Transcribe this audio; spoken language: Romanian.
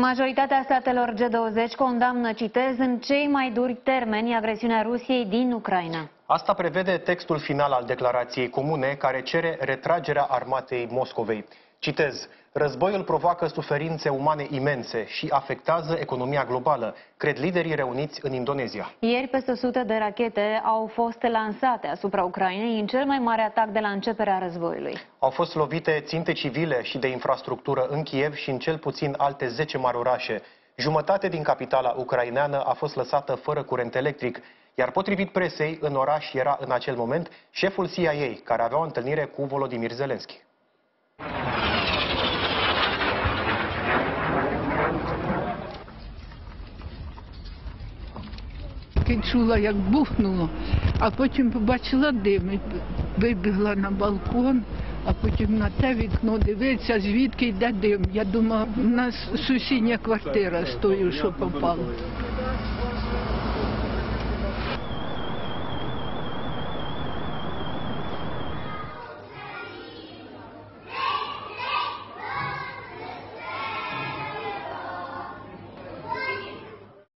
Majoritatea statelor G20 condamnă, citez, în cei mai duri termeni agresiunea Rusiei din Ucraina. Asta prevede textul final al declarației comune care cere retragerea armatei Moscovei. Citez, războiul provoacă suferințe umane imense și afectează economia globală, cred liderii reuniți în Indonezia. Ieri peste 100 de rachete au fost lansate asupra Ucrainei în cel mai mare atac de la începerea războiului. Au fost lovite ținte civile și de infrastructură în Kiev și în cel puțin alte 10 mari orașe. Jumătate din capitala ucraineană a fost lăsată fără curent electric, iar potrivit presei, în oraș era în acel moment șeful CIA, care avea o întâlnire cu Volodymyr Zelensky. Тільки чула, як бухнуло, а потім побачила дим, вибігла на балкон, а потім на те вікно дивиться, звідки йде дим. Я думала, у нас сусідня квартира з тою, що попала.